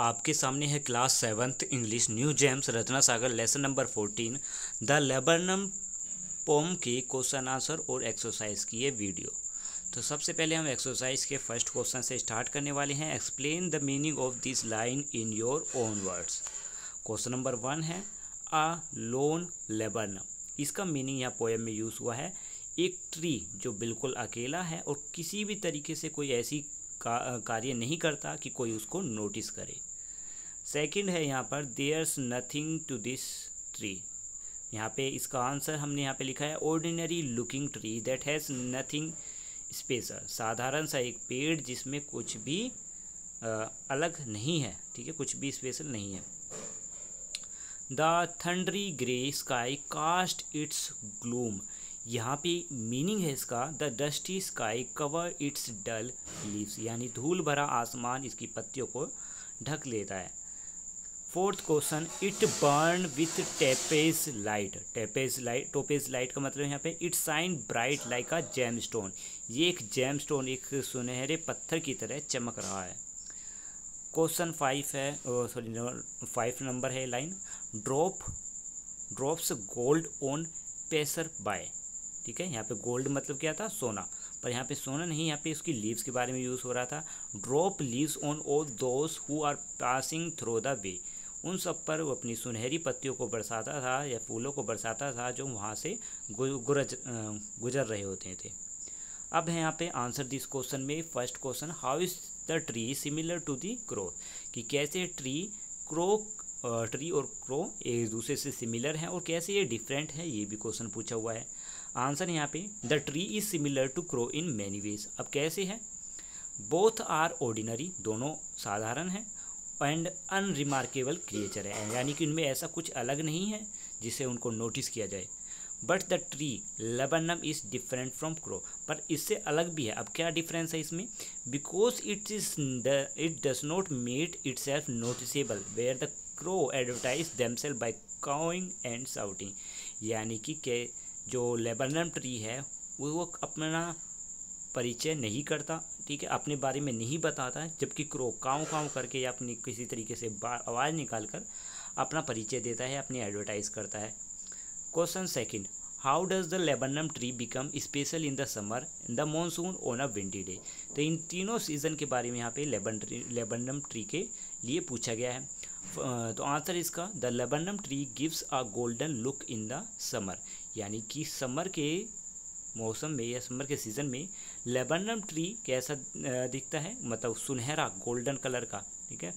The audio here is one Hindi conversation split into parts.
आपके सामने है class seventh English new gems Ratna Sagar lesson number fourteen. The laburnum poem के क्वेश्चन आंसर और एक्सरसाइज की ये वीडियो। तो सबसे पहले हम एक्सरसाइज के फ़र्स्ट क्वेश्चन से स्टार्ट करने वाले हैं। Explain the meaning of this line in your own words. Question number one है आ लोन लेबरनम। इसका मीनिंग यहाँ पोएम में यूज़ हुआ है एक ट्री जो बिल्कुल अकेला है और किसी भी तरीके से कोई ऐसी का, कार्य नहीं करता कि कोई उसको नोटिस करे। सेकंड है यहाँ पर there's nothing to this tree यहाँ पे इसका आंसर हमने यहाँ पे लिखा है ordinary looking tree that has nothing special साधारण सा एक पेड़ जिसमें कुछ भी आ, अलग नहीं है ठीक है कुछ भी स्पेशल नहीं है। The thundery grey sky cast its gloom यहाँ पे मीनिंग है इसका the dusty sky cover its dull leaves यानी धूल भरा आसमान इसकी पत्तियों को ढक लेता है। Fourth question, it burn with topaz light. Topaz light, topaz light का मतलब यहाँ पे, it shine bright like a gem stone ये एक जेम स्टोन एक सुनहरे पत्थर की तरह चमक रहा है। क्वेश्चन फाइव है सॉरी फाइव नंबर है line. Drop, drops gold on passer by. ठीक है, यहाँ पे गोल्ड मतलब क्या था? सोना। पर यहाँ पे सोना नहीं, यहाँ पे उसकी लीव्स के बारे में यूज़ हो रहा था। Drop leaves on all those who are passing through the way. उन सब पर वो अपनी सुनहरी पत्तियों को बरसाता था या फूलों को बरसाता था जो वहाँ से गुरज गुजर रहे होते थे। अब है यहाँ पे आंसर दिस क्वेश्चन में, first question, how is the tree similar to the crow कि कैसे ट्री क्रो ट्री और क्रो एक दूसरे से सिमिलर हैं और कैसे ये डिफरेंट है, ये भी क्वेश्चन पूछा हुआ है। आंसर यहाँ पे, the tree is similar to crow in many ways. अब कैसे है? बोथ आर ऑर्डिनरी, दोनों साधारण हैं। एंड अनरिमार्केबल क्रिएचर है। यानी कि उनमें ऐसा कुछ अलग नहीं है जिसे उनको नोटिस किया जाए। But the tree laburnum is different from crow पर इससे अलग भी है। अब क्या डिफरेंस है इसमें? Because it is the it does not made itself noticeable where the crow advertise themselves by cawing and shouting यानी कि के, जो लेबनम ट्री है, वो अपना परिचय नहीं करता। ठीक है, अपने बारे में नहीं बताता है, जबकि क्रो काँव काँव करके या अपनी किसी तरीके से आवाज़ निकाल कर अपना परिचय देता है, अपनी एडवर्टाइज करता है। Question second how does the laburnum tree become special in the summer in the monsoon on a windy day तो इन तीनों सीज़न के बारे में यहाँ पे लेबन ट्री लेबनम ट्री के लिए पूछा गया है। तो आंसर इसका the laburnum tree gives a golden look in the summer यानी कि समर के मौसम में या समर के सीज़न में लेबनम ट्री कैसा दिखता है? मतलब सुनहरा, गोल्डन कलर का, ठीक है?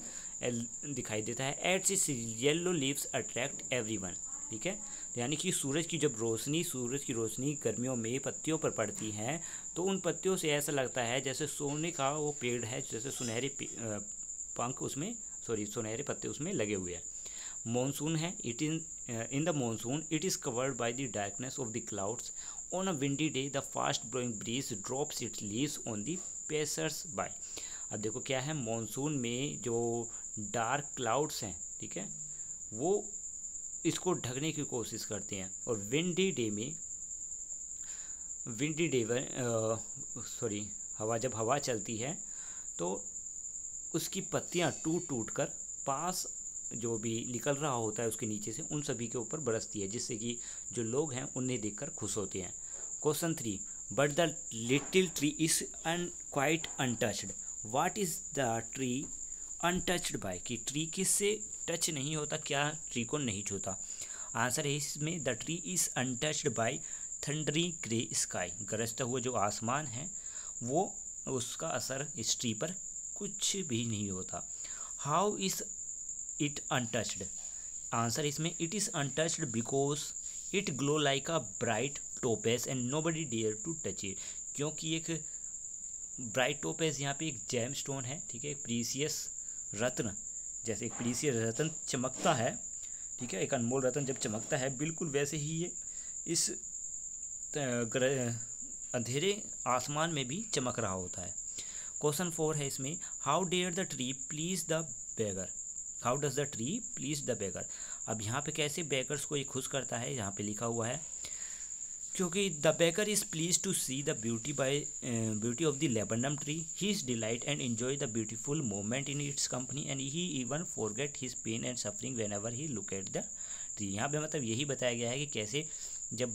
दिखाई देता है। एट्स इस येलो लीव्स अट्रैक्ट एवरीवन ठीक है? यानी कि सूरज की जब रोशनी, सूरज की रोशनी गर्मियों में पत्तियों पर पड़ती है तो उन पत्तियों से ऐसा लगता है जैसे सोने का वो पेड़ है, जैसे सुनहरे पंख उसमें सॉरी सुनहरे पत्ते उसमें लगे हुए हैं। मानसून है it in in the monsoon it is covered by the darkness of the clouds on a windy day the fast blowing breeze drops it leaves on the passers by अब देखो क्या है मानसून में जो डार्क क्लाउड्स हैं, ठीक है, वो इसको ढकने की कोशिश करते हैं। और विंडी डे में विंडी डे सॉरी हवा, जब हवा चलती है तो उसकी पत्तियाँ टूट टूट कर पास जो भी निकल रहा होता है उसके नीचे से उन सभी के ऊपर बरसती है, जिससे कि जो लोग हैं उन्हें देखकर खुश होते हैं। Question three but the little tree is an quite untouched what is the tree untouched by कि ट्री किससे टच नहीं होता, क्या ट्री को नहीं छूता? आंसर है इसमें the tree is untouched by thundery grey sky गरजता हुआ जो आसमान है, वो उसका असर इस ट्री पर कुछ भी नहीं होता। How is it untouched answer इसमें it is untouched because it glow like a bright topaz and nobody dare to touch it क्योंकि एक ब्राइट टोपेस यहाँ पे एक जैम स्टोन है, ठीक है? एक प्रीसियस रत्न, जैसे एक प्रीसियस रत्न चमकता है, ठीक है? एक अनमोल रत्न जब चमकता है, बिल्कुल वैसे ही ये इस अंधेरे आसमान में भी चमक रहा होता है। क्वेश्चन फोर है इसमें how dare the tree please the beggar how does the tree please the beggar. अब यहाँ पे कैसे बेगर्स को ये खुश करता है, यहाँ पे लिखा हुआ है, क्योंकि the beggar is please to see the beauty by beauty of the laburnum tree. He is delight and enjoy the beautiful moment in its company and he even forget his pain and suffering whenever he look at the tree. यहाँ पे मतलब यही बताया गया है कि कैसे जब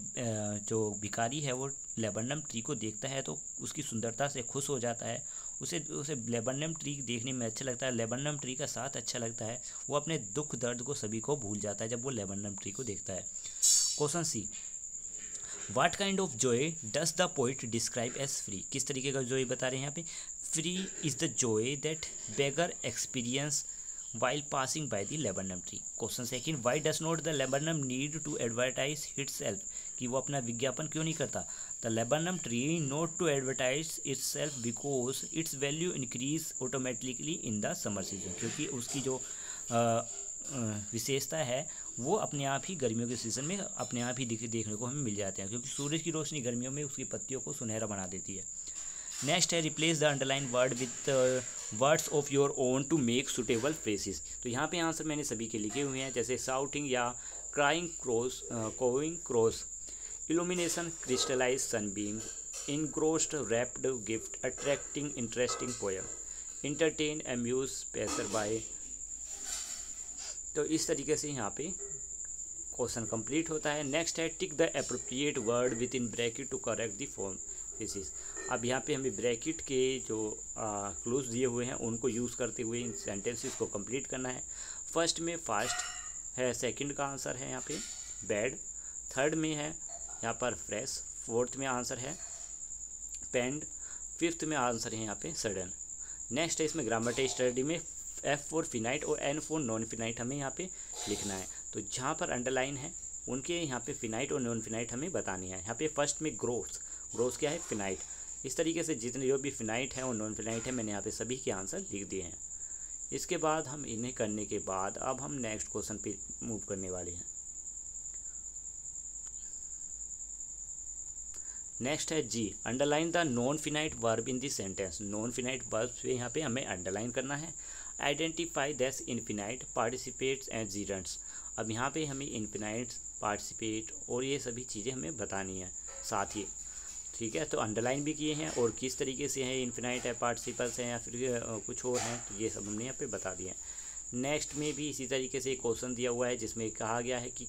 जो भिकारी है वो लेबनम ट्री को देखता है तो उसकी सुंदरता से खुश हो जाता है। उसे उसे लेबनम ट्री देखने में अच्छा लगता है, लेबनम ट्री का साथ अच्छा लगता है, वो अपने दुख दर्द को सभी को भूल जाता है जब वो लेबनम ट्री को देखता है। Question C what kind of joy does the poet describe as free किस तरीके का जॉय बता रहे हैं यहाँ पे? Free is the joy that beggar experience while passing by the laburnum tree question second why does not the laburnum need to advertise itself? कि वो अपना विज्ञापन क्यों नहीं करता? The laburnum tree not to advertise itself because its value increase automatically in the summer season क्योंकि उसकी जो विशेषता है, वो अपने आप ही गर्मियों के सीज़न में अपने आप ही देखने को हमें मिल जाते हैं। क्योंकि सूरज की रोशनी गर्मियों में उसकी पत्तियों को सुनहरा बना देती है। नेक्स्ट है replace the underline word with words of your own to make suitable phrases तो यहाँ पे आंसर मैंने सभी के लिखे हुए हैं, जैसे साउटिंग या crying cross cawing cross crystallize sunbeam engrossed wrapped gift attracting interesting poem entertain amuse passer by तो इस तरीके से यहाँ पे क्वेश्चन कंप्लीट होता है। नेक्स्ट है tick the appropriate word within bracket to correct the form phrases अब यहाँ पे हमें ब्रैकेट के जो क्लोज दिए हुए हैं, उनको यूज़ करते हुए इन सेंटेंसेस को कंप्लीट करना है। फ़र्स्ट में फास्ट है सेकंड का आंसर है यहाँ पे। बैड थर्ड में है यहाँ पर फ्रेश फोर्थ में आंसर है पेंड फिफ्थ में आंसर है यहाँ पे सडन नेक्स्ट है इसमें ग्रामर स्टडी में एफ़ फोर फिनाइट और एन फोर नॉन फिनाइट हमें यहाँ पे लिखना है। तो जहाँ पर अंडरलाइन है, उनके यहाँ पे फिनाइट और नॉन फिनाइट हमें बतानी है। यहाँ पे फ़र्स्ट में ग्रोथ ग्रोथ क्या है? फिनाइट इस तरीके से जितने जो भी फिनाइट है और नॉन फिनाइट है, मैंने यहाँ पे सभी के आंसर लिख दिए हैं। इसके बाद हम इन्हें करने के बाद, अब हम नेक्स्ट क्वेश्चन पे मूव करने वाले हैं। नेक्स्ट है G underline the non finite verb in this sentence non finite verb पे यहाँ पे हमें अंडरलाइन करना है. Identify these infinite participates and gerunds अब यहाँ पे हमें इनफिनाइट पार्टिसिपेट और ये सभी चीज़ें हमें बतानी है साथ ही। ठीक है तो अंडरलाइन भी किए हैं और किस तरीके से हैं इन्फिनाइट है पार्टिसिपल्स हैं या फिर कुछ और हैं तो ये सब हमने यहाँ पे बता दिया नेक्स्ट में भी इसी तरीके से एक क्वेश्चन दिया हुआ है, जिसमें कहा गया है कि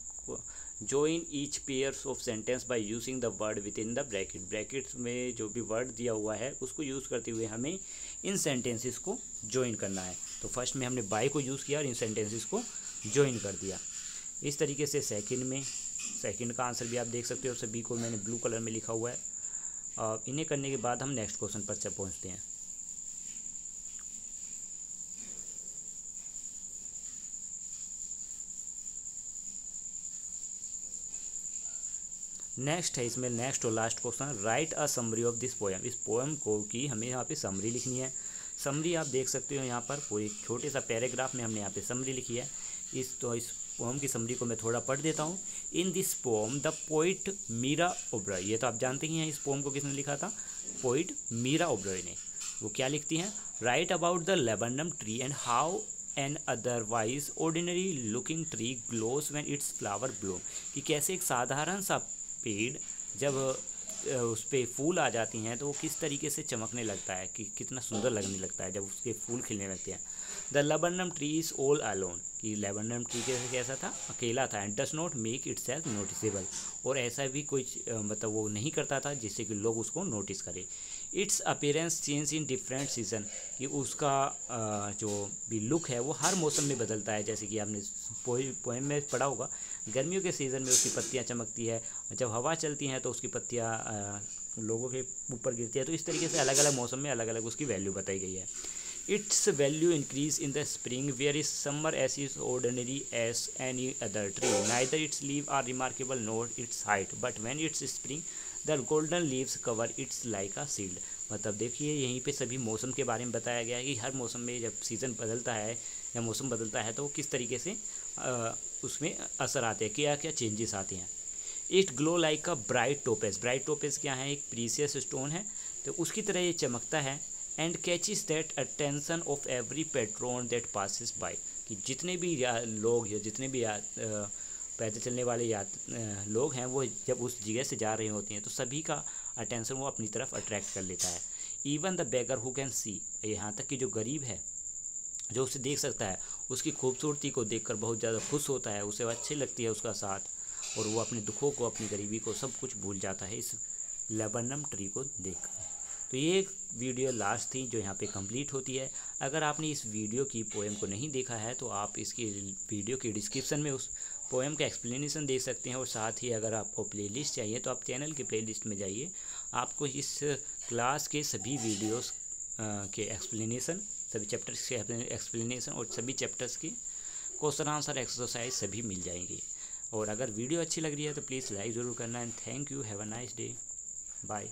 each pairs of sentence by using the word within the bracket brackets में जो भी वर्ड दिया हुआ है, उसको यूज़ करते हुए हमें इन सेंटेंसेस को ज्वाइन करना है। तो फ़र्स्ट में हमने बाय को यूज़ किया और इन सेंटेंसेस को ज्वाइन कर दिया। इस तरीके से सेकंड में सेकंड का आंसर भी आप देख सकते हो। सभी को मैंने ब्लू कलर में लिखा हुआ है। इन्हें करने के बाद हम नेक्स्ट क्वेश्चन पर पहुँचते हैं। नेक्स्ट है इसमें नेक्स्ट और last question write a summary of this poem इस पोएम को की हमें यहाँ पे समरी लिखनी है। समरी आप देख सकते हो यहाँ पर, पूरी छोटे सा पैराग्राफ में हमने यहाँ पे समरी लिखी है। इस तो इस पोम की समरी को मैं थोड़ा पढ़ देता हूँ। In this poem the poet Meera Oberoi ये तो आप जानते ही हैं इस पोम को किसने लिखा था? पोइट मीरा ओब्रॉय ने। वो क्या लिखती हैं? Write about the laburnum tree and how an otherwise ordinary looking tree glows when its flower bloom कि कैसे एक साधारण सा पेड़ जब उस पर फूल आ जाती हैं तो वो किस तरीके से चमकने लगता है? कि कितना सुंदर लगने लगता है जब उसके फूल खिलने लगते हैं। The laburnum tree is all alone कि लेबनम ट्री कैसे कैसा था, अकेला था and does not make itself noticeable और ऐसा भी कोई मतलब वो नहीं करता था जिससे कि लोग उसको नोटिस करें। Its appearance change in different season कि उसका जो भी लुक है, वो हर मौसम में बदलता है। जैसे कि आपने पोएम में पढ़ा होगा, गर्मियों के सीज़न में उसकी पत्तियाँ चमकती है। जब हवा चलती हैं तो उसकी पत्तियाँ लोगों के ऊपर गिरती है। तो इस तरीके से अलग अलग मौसम में अलग अलग उसकी वैल्यू बताई गई है। Value increase in the spring where is summer as is ordinary as any other tree neither its leave are remarkable not its height but when its spring the golden leaves cover its like a shield मतलब देखिए यहीं पे सभी मौसम के बारे में बताया गया है कि हर मौसम में जब सीज़न बदलता है या मौसम बदलता है तो किस तरीके से आ, उसमें असर आते हैं क्या क्या चेंजेस आते हैं। It glow like a bright topaz bright topaz क्या है? एक प्रीसियस स्टोन है तो उसकी तरह ये चमकता है। And catches that attention of every patron that passes by कि जितने भी लोग या जितने भी या पैदल चलने वाले यात लोग हैं, वो जब उस जगह से जा रहे होते हैं तो सभी का अटेंशन वो अपनी तरफ़ अट्रैक्ट कर लेता है। Even the beggar who can see यहाँ तक कि जो गरीब है, जो उसे देख सकता है, उसकी खूबसूरती को देखकर बहुत ज़्यादा खुश होता है, उसे अच्छी लगती है उसका साथ, और वो अपने दुखों को, अपनी गरीबी को सब कुछ भूल जाता है इस लेबनम ट्री को देख तो ये वीडियो लास्ट थी जो यहाँ पे कंप्लीट होती है। अगर आपने इस वीडियो की पोएम को नहीं देखा है तो आप इसकी वीडियो की डिस्क्रिप्शन में उस पोएम का एक्सप्लेनेशन देख सकते हैं और साथ ही अगर आपको प्लेलिस्ट चाहिए तो आप चैनल की प्लेलिस्ट में जाइए। आपको इस क्लास के सभी वीडियोस के एक्सप्लेनेशन, सभी चैप्टर्स के एक्सप्लेनेशन और सभी चैप्टर्स की क्वेश्चन आंसर एक्सरसाइज सभी मिल जाएँगे। और अगर वीडियो अच्छी लग रही है तो प्लीज़ लाइक ज़रूर करना and thank you, have a nice day. Bye.